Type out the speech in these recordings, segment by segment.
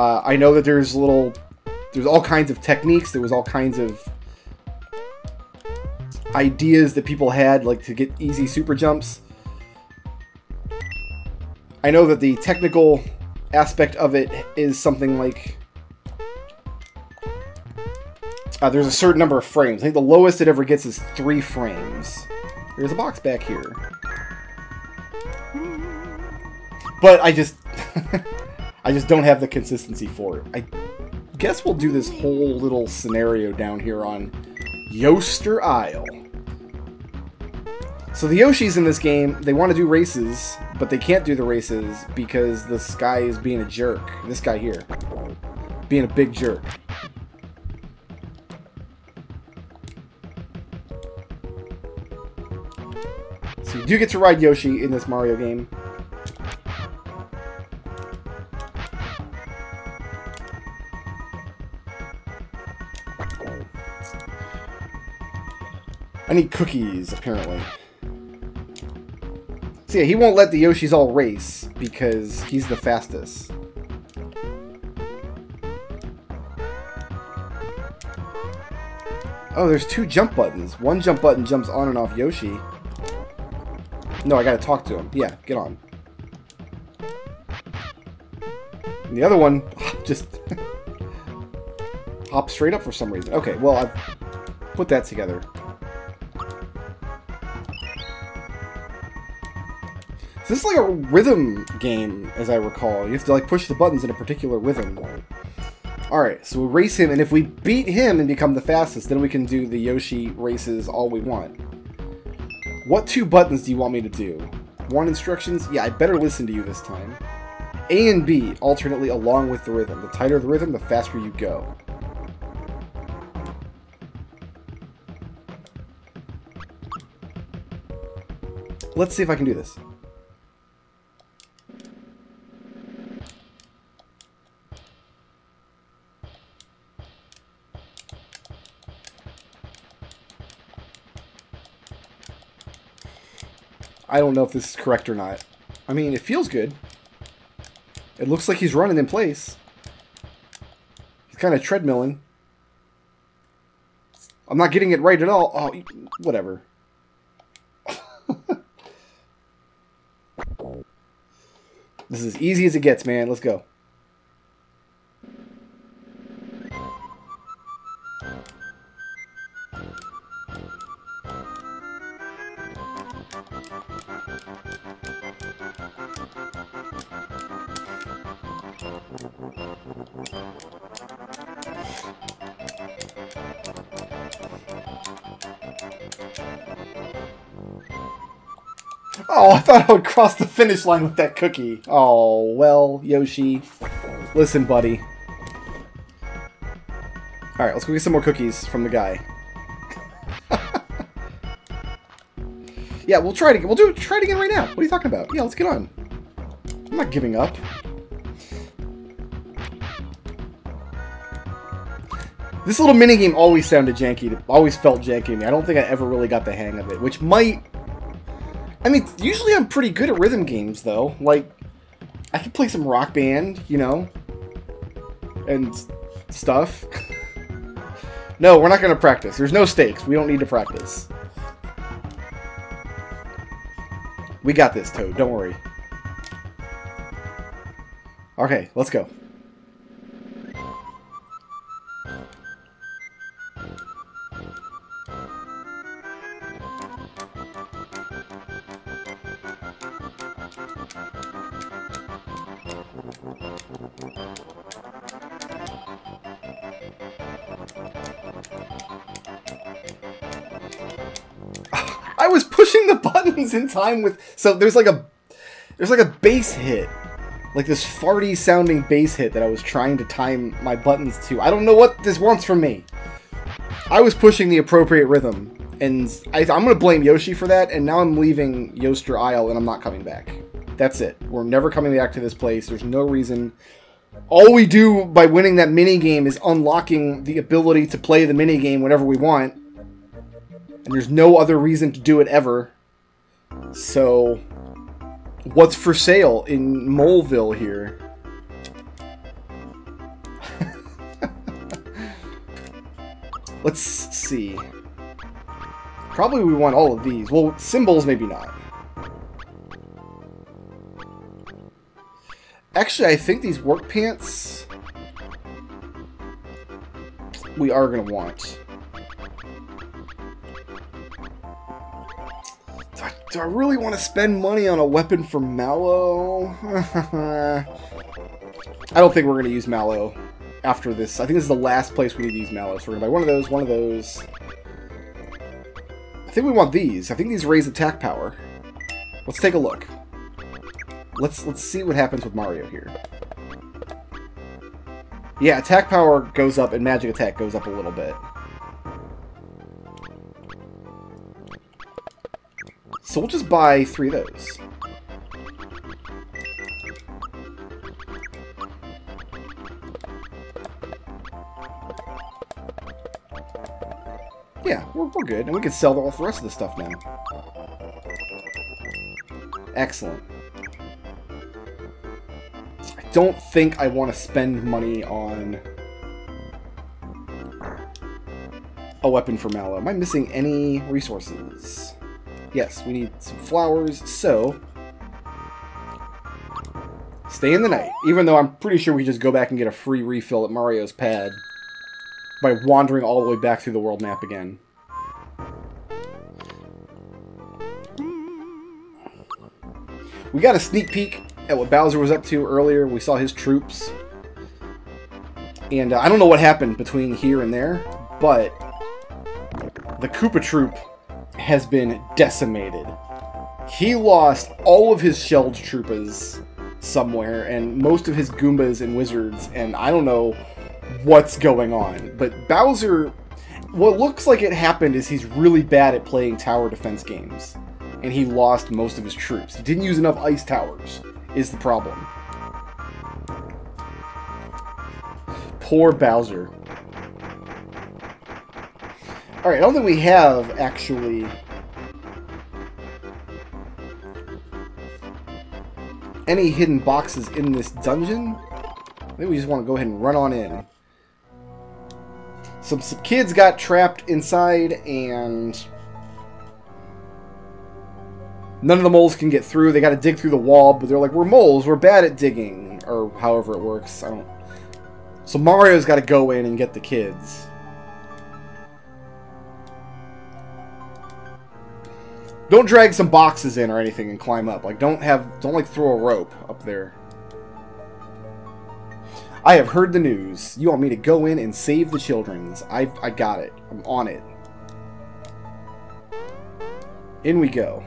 Uh, I know that there's little, there's all kinds of techniques. There was all kinds of ideas that people had, like to get easy super jumps. I know that the technical aspect of it is something like uh, there's a certain number of frames. I think the lowest it ever gets is three frames. There's a box back here. But I just... I just don't have the consistency for it. I guess we'll do this whole little scenario down here on Yoster Isle. So the Yoshis in this game, they want to do races, but they can't do the races because this guy is being a jerk. This guy here. Being a big jerk. So you do get to ride Yoshi in this Mario game. I need cookies, apparently. So yeah, he won't let the Yoshis all race because he's the fastest. Oh, there's two jump buttons. One jump button jumps on and off Yoshi. No, I gotta talk to him. Yeah, get on. And the other one just hops straight up for some reason. Okay, well, I've put that together. This is like a rhythm game, as I recall. You have to like push the buttons in a particular rhythm. Alright, so we race him, and if we beat him and become the fastest, then we can do the Yoshi races all we want. What two buttons do you want me to do? One instructions? Yeah, I better listen to you this time. A and B, alternately along with the rhythm. The tighter the rhythm, the faster you go. Let's see if I can do this. I don't know if this is correct or not. I mean, it feels good. It looks like he's running in place. He's kind of treadmilling. I'm not getting it right at all. Oh, whatever. this is as easy as it gets, man. Let's go. I would cross the finish line with that cookie. Oh, well, Yoshi. Listen, buddy. Alright, let's go get some more cookies from the guy. yeah, we'll try it again. We'll do it. try it again right now. What are you talking about? Yeah, let's get on. I'm not giving up. This little minigame always sounded janky. Always felt janky to me. I don't think I ever really got the hang of it, which might I mean, usually I'm pretty good at rhythm games, though. Like, I can play some rock band, you know, and stuff. no, we're not going to practice. There's no stakes. We don't need to practice. We got this, Toad. Don't worry. Okay, let's go. Pushing the buttons in time with so there's like a there's like a bass hit. Like this farty sounding bass hit that I was trying to time my buttons to. I don't know what this wants from me. I was pushing the appropriate rhythm. And I, am going to blame Yoshi for that, and now I'm leaving Yoster Isle and I'm not coming back. That's it. We're never coming back to this place. There's no reason. All we do by winning that mini game is unlocking the ability to play the mini game whenever we want and there's no other reason to do it ever. So, what's for sale in Moleville here? Let's see. Probably we want all of these. Well, cymbals, maybe not. Actually, I think these work pants we are going to want. Do I, really want to spend money on a weapon for Mallow? I don't think we're going to use Mallow after this. I think this is the last place we need to use Mallow. So we're going to buy one of those, one of those. I think we want these. I think these raise attack power. Let's take a look. Let's let's see what happens with Mario here. Yeah, attack power goes up and magic attack goes up a little bit. So we'll just buy three of those. Yeah, we're, we're good. And we can sell all the rest of the stuff now. Excellent I don't think I want to spend money on a weapon for Mallow. Am I missing any resources? Yes, we need some flowers, so... Stay in the night, even though I'm pretty sure we just go back and get a free refill at Mario's pad by wandering all the way back through the world map again. We got a sneak peek at what Bowser was up to earlier. We saw his troops. And uh, I don't know what happened between here and there, but the Koopa troop has been decimated. He lost all of his shelled troopas somewhere, and most of his Goombas and Wizards, and I don't know what's going on. But Bowser, what looks like it happened is he's really bad at playing tower defense games, and he lost most of his troops. He didn't use enough ice towers is the problem. Poor Bowser. Alright, I don't think we have, actually... any hidden boxes in this dungeon. Maybe we just want to go ahead and run on in. Some, some kids got trapped inside, and None of the moles can get through. They got to dig through the wall, but they're like, we're moles. We're bad at digging. Or however it works. I don't... So Mario's got to go in and get the kids. Don't drag some boxes in or anything and climb up. Like, don't have... Don't, like, throw a rope up there. I have heard the news. You want me to go in and save the children's. I, I got it. I'm on it. In we go.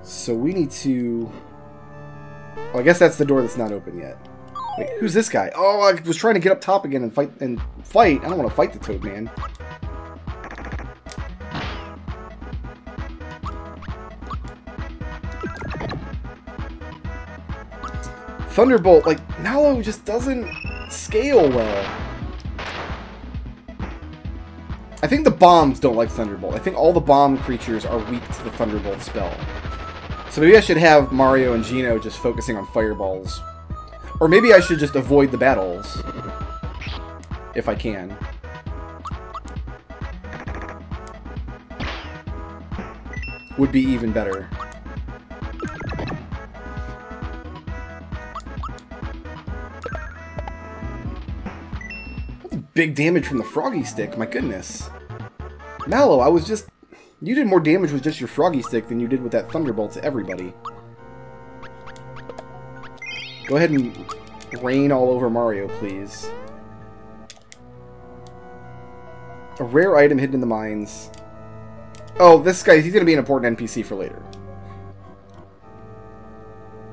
So we need to... Well, I guess that's the door that's not open yet. Wait, who's this guy? Oh, I was trying to get up top again and fight and fight. I don't want to fight the Toad Man. Thunderbolt, like, Mallow just doesn't scale well. I think the bombs don't like Thunderbolt. I think all the bomb creatures are weak to the Thunderbolt spell. So maybe I should have Mario and Geno just focusing on fireballs. Or maybe I should just avoid the battles. If I can. Would be even better. big damage from the froggy stick, my goodness. Mallow, I was just you did more damage with just your Froggy Stick than you did with that Thunderbolt to everybody. Go ahead and rain all over Mario, please. A rare item hidden in the mines. Oh, this guy, he's going to be an important NPC for later.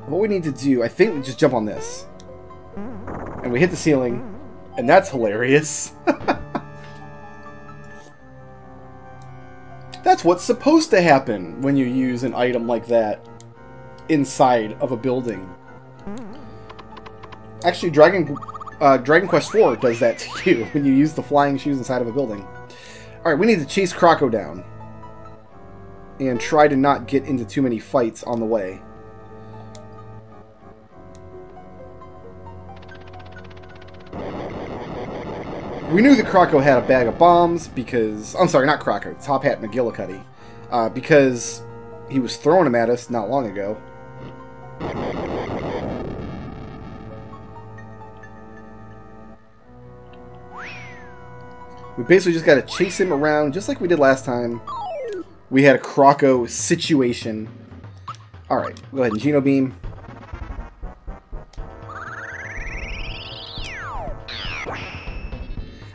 What we need to do, I think we just jump on this. And we hit the ceiling. And that's hilarious. That's what's supposed to happen when you use an item like that inside of a building. Actually, Dragon uh, Dragon Quest IV does that to you when you use the flying shoes inside of a building. Alright, we need to chase Croco down. And try to not get into too many fights on the way. We knew that Croco had a bag of bombs because... I'm sorry, not Croco. Top Hat McGillicuddy. Uh, because he was throwing them at us not long ago. We basically just got to chase him around, just like we did last time. We had a Croco situation. Alright, go ahead and Geno Beam.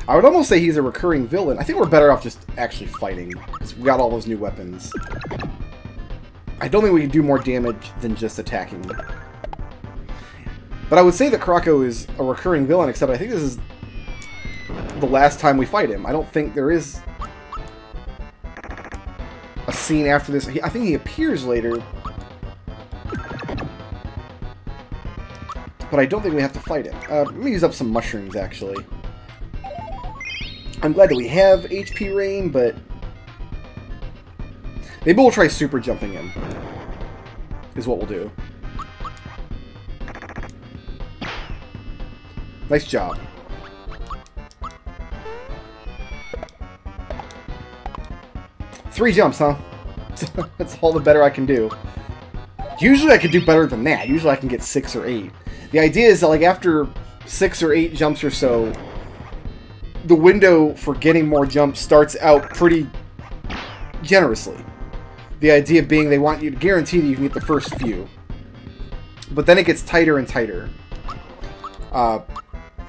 I would almost say he's a recurring villain. I think we're better off just actually fighting, because we got all those new weapons. I don't think we can do more damage than just attacking. But I would say that Croco is a recurring villain, except I think this is the last time we fight him. I don't think there is a scene after this. I think he appears later. But I don't think we have to fight him. Uh, let me use up some mushrooms, actually. I'm glad that we have HP Rain, but... Maybe we'll try super jumping him. Is what we'll do. Nice job. Three jumps, huh? That's all the better I can do. Usually I could do better than that. Usually I can get six or eight. The idea is that like after six or eight jumps or so, the window for getting more jumps starts out pretty generously. The idea being they want you to guarantee that you can get the first few. But then it gets tighter and tighter. Uh,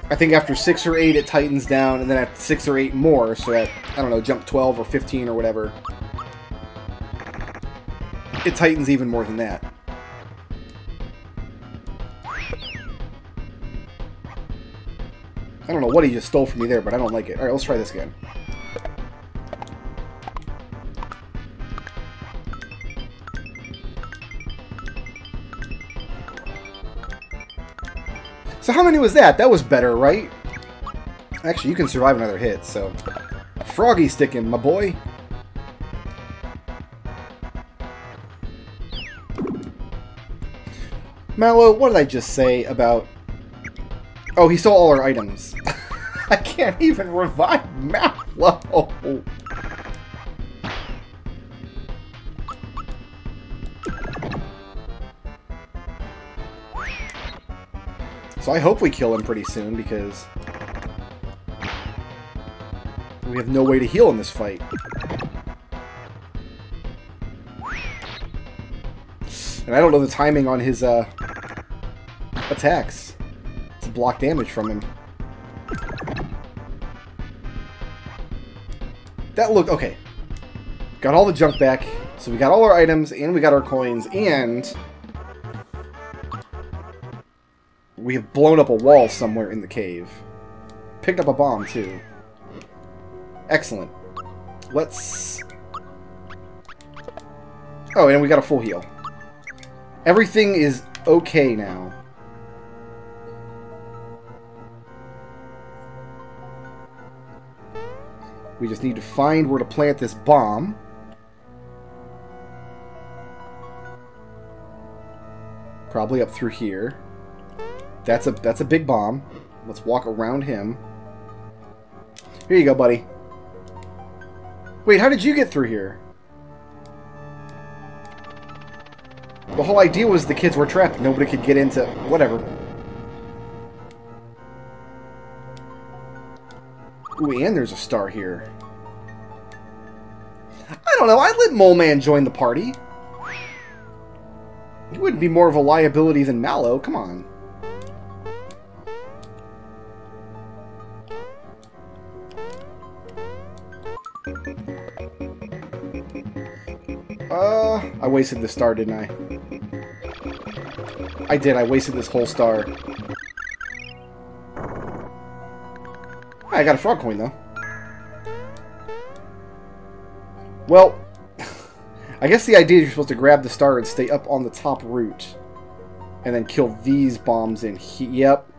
I think after 6 or 8 it tightens down, and then at 6 or 8 more, so at, I don't know, jump 12 or 15 or whatever, it tightens even more than that. I don't know what he just stole from me there, but I don't like it. Alright, let's try this again. So how many was that? That was better, right? Actually, you can survive another hit, so... Froggy sticking, my boy. Mallow, what did I just say about... Oh, he stole all our items. I can't even revive Mallow! So I hope we kill him pretty soon, because... We have no way to heal in this fight. And I don't know the timing on his, uh, attacks. To block damage from him. That look... Okay. Got all the junk back. So we got all our items, and we got our coins, and... We have blown up a wall somewhere in the cave. Picked up a bomb, too. Excellent. Let's... Oh, and we got a full heal. Everything is okay now. We just need to find where to plant this bomb. Probably up through here. That's a that's a big bomb. Let's walk around him. Here you go, buddy. Wait, how did you get through here? The whole idea was the kids were trapped. Nobody could get into... Whatever. Ooh, and there's a star here. I don't know. I'd let Mole Man join the party. He wouldn't be more of a liability than Mallow. Come on. Uh, I wasted the star, didn't I? I did. I wasted this whole star. I got a frog coin, though. Well, I guess the idea is you're supposed to grab the star and stay up on the top root. And then kill these bombs in Yep.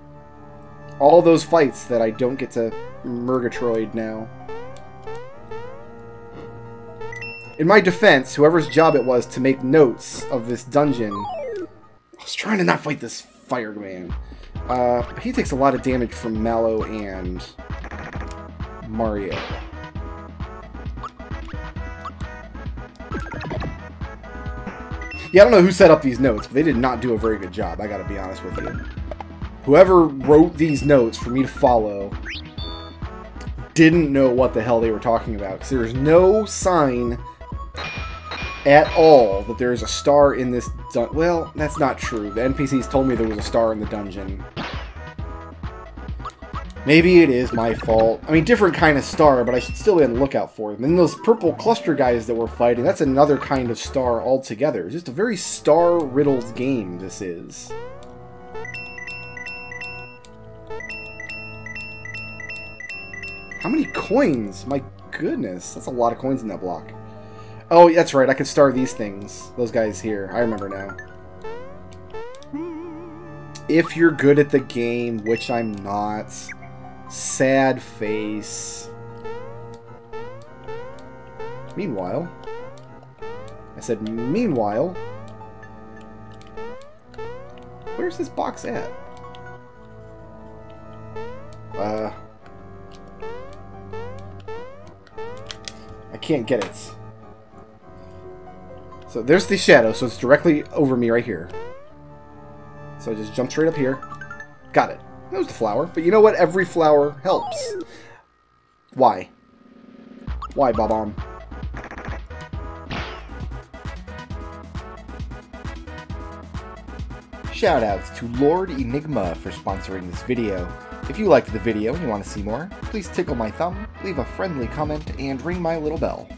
All those fights that I don't get to Murgatroyd now. In my defense, whoever's job it was to make notes of this dungeon... I was trying to not fight this fireman. Uh, he takes a lot of damage from Mallow and... Mario. Yeah, I don't know who set up these notes, but they did not do a very good job, I gotta be honest with you. Whoever wrote these notes for me to follow didn't know what the hell they were talking about, because there's no sign at all that there is a star in this Well, that's not true. The NPCs told me there was a star in the dungeon. Maybe it is my fault. I mean, different kind of star, but I should still be on the lookout for them. And those purple cluster guys that we're fighting, that's another kind of star altogether. It's just a very star-riddled game, this is. How many coins? My goodness, that's a lot of coins in that block. Oh, that's right, I could star these things. Those guys here. I remember now. If you're good at the game, which I'm not, Sad face. Meanwhile, I said, meanwhile, where's this box at? Uh, I can't get it. So there's the shadow, so it's directly over me right here. So I just jump straight up here. Got it. That was the flower. But you know what? Every flower helps. Why? Why, Bob-omb? Shoutouts to Lord Enigma for sponsoring this video. If you liked the video and you want to see more, please tickle my thumb, leave a friendly comment, and ring my little bell.